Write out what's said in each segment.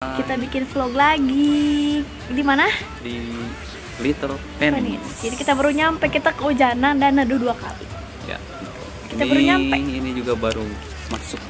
kita bikin vlog lagi di mana di Little Venice Venice. jadi kita baru nyampe kita kehujanan dan neduh dua kali Ya. Kita ini, baru nyampe. Ini juga baru masuk.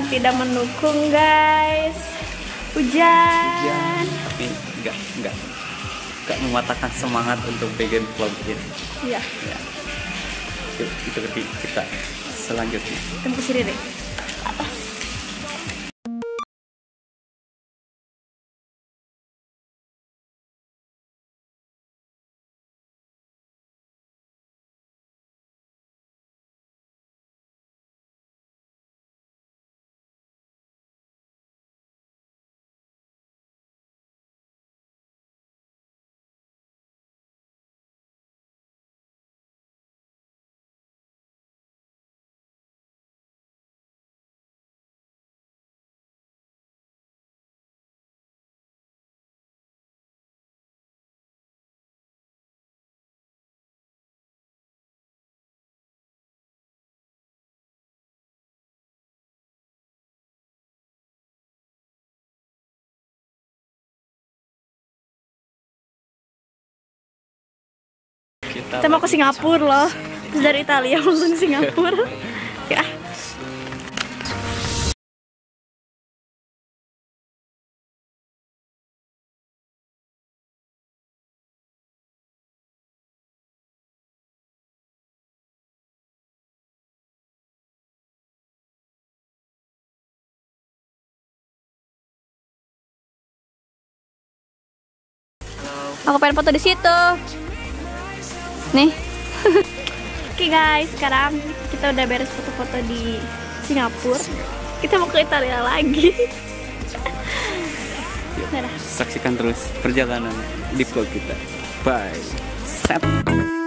Sangat tidak mendukung guys hujan Ya, tapi enggak enggak enggak mematahkan semangat untuk bikin vlog ini. iya Ya. Itu ketik kita selanjutnya. ke sini deh kita mau ke Singapura loh. Terus dari Italia langsung ke Singapura. Ya. Aku pengen foto di situ. Nih. Oke guys, sekarang kita udah beres foto-foto di Singapura. Kita mau ke Italia lagi. Saksikan terus perjalanan di vlog kita. Bye. Set.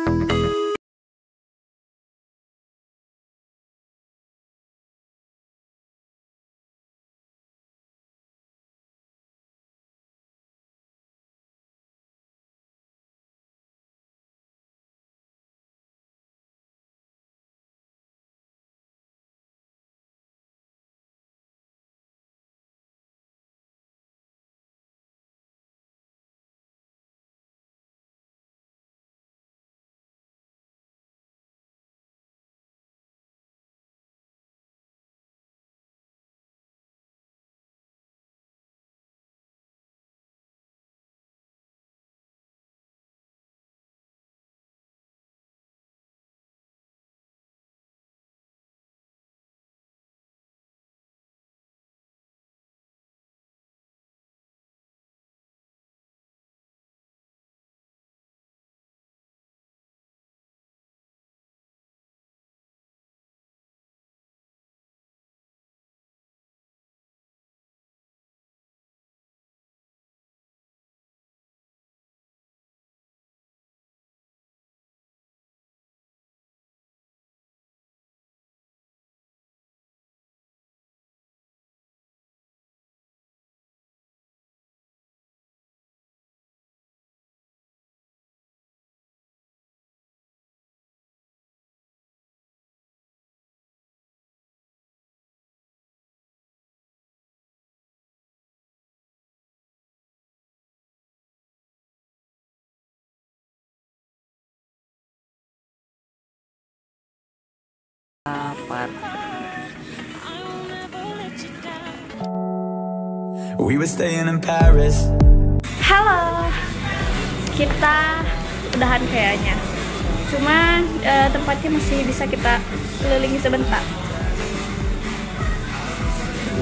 Apart. We were staying in Paris. Halo. Kita udahan kayaknya. Cuma eh, tempatnya masih bisa kita kelilingi sebentar.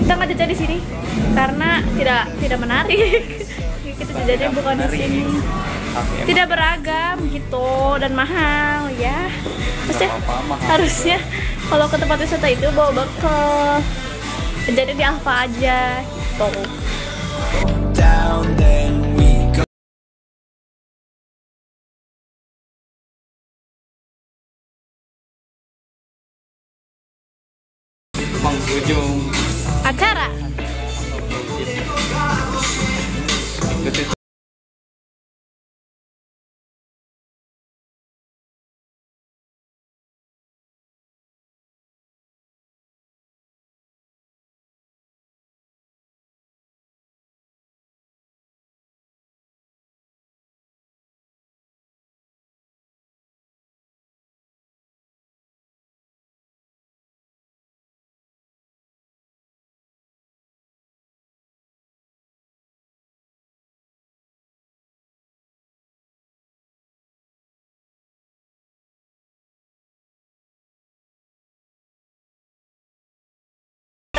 Kita nggak jajan di sini karena tidak tidak menarik. kita jajannya bukan di sini. Tidak beragam gitu dan mahal ya harusnya harusnya kalau ke tempat wisata itu bawa bekal. Jadi di Alfa aja gitu. Down, then we go. penghujung acara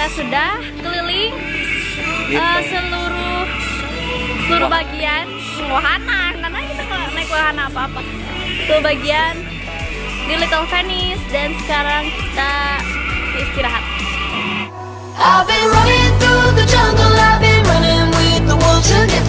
kita sudah keliling eh, seluruh seluruh bagian wahana. Karena kita nggak naik wahana apa apa seluruh bagian di Little Venice dan sekarang kita istirahat. I've been running through the jungle, I've been running with the wolves again.